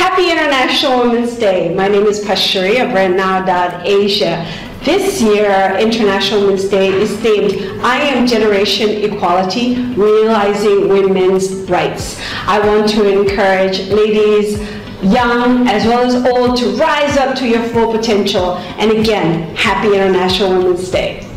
Happy International Women's Day. My name is Pacharee of BrandNow.Asia. This year, International Women's Day is themed I Am Generation Equality, Realizing Women's Rights. I want to encourage ladies, young as well as old, to rise up to your full potential. And again, happy International Women's Day.